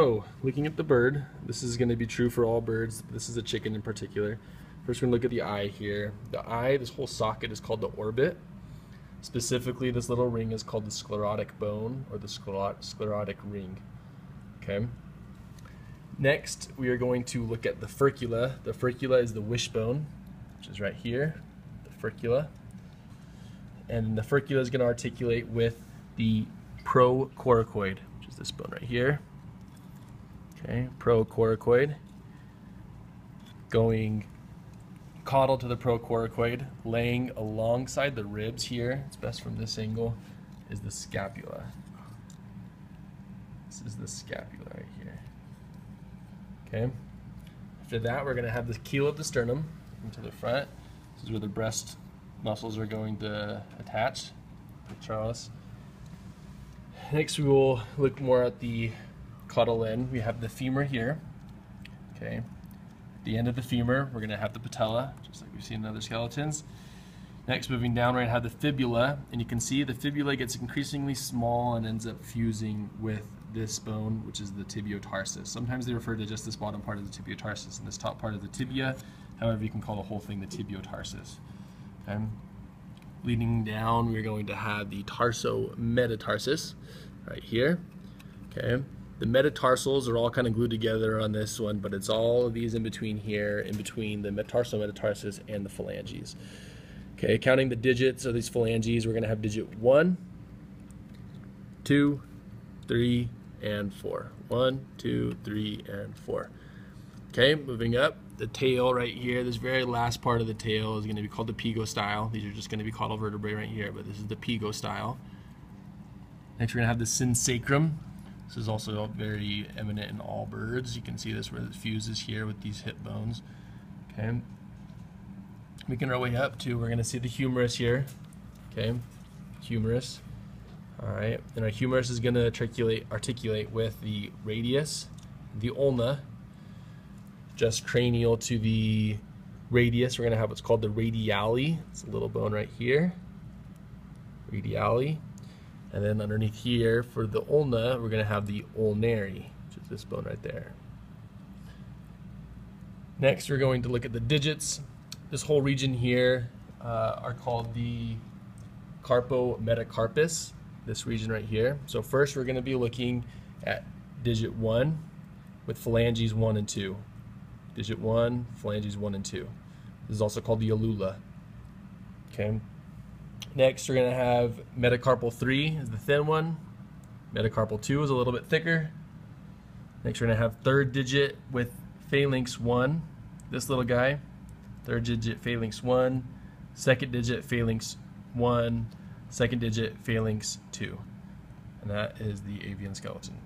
So, looking at the bird, this is going to be true for all birds. This is a chicken in particular. First, we're going to look at the eye here. The eye, this whole socket is called the orbit. Specifically, this little ring is called the sclerotic bone or the sclerotic ring. Okay. Next, we are going to look at the furcula. The furcula is the wishbone, which is right here, the furcula. And the furcula is going to articulate with the procoracoid, which is this bone right here. Okay, procoracoid. Going caudal to the procoracoid, laying alongside the ribs here, it's best from this angle, is the scapula. This is the scapula right here. Okay. After that, we're going to have the keel of the sternum into the front. This is where the breast muscles are going to attach. Charles. Next, we will look more at the caudal in, We have the femur here. Okay. The end of the femur, we're going to have the patella, just like we've seen in other skeletons. Next, moving down, we're to have the fibula, and you can see the fibula gets increasingly small and ends up fusing with this bone, which is the tibiotarsus. Sometimes they refer to just this bottom part of the tibiotarsus and this top part of the tibia. However, you can call the whole thing the tibiotarsus. Okay. Leading down, we're going to have the tarsometatarsus right here. Okay. The metatarsals are all kind of glued together on this one, but it's all of these in between here, in between the metatarsal metatarsus and the phalanges. Okay, counting the digits of these phalanges, we're to have digit one, two, three, and 4. 1, 2, 3, and 4. Okay, moving up, the tail right here, this very last part of the tail is to be called the pygostyle. These are just to be caudal vertebrae right here, but this is the pygostyle. Next, we're to have the synsacrum. This is also very eminent in all birds. You can see this where it fuses here with these hip bones. Okay. Making our way up to, we're going to see the humerus here. Okay, humerus. All right, and our humerus is going to articulate, articulate with the radius, the ulna, just cranial to the radius. We're going to have what's called the radiale. It's a little bone right here. Radiale. And then underneath here, for the ulna, we're going to have the ulnare, which is this bone right there. Next, we're going to look at the digits. This whole region here uh, are called the carpometacarpus, this region right here. So first, we're going to be looking at digit 1 with phalanges 1 and 2. Digit 1, phalanges 1 and 2. This is also called the alula. Okay. Next, we're to have metacarpal 3 is the thin one. Metacarpal 2 is a little bit thicker. Next, we're to have third digit with phalanx 1, this little guy. Third digit phalanx 1, second digit phalanx 1, second digit phalanx 2. And that is the avian skeleton.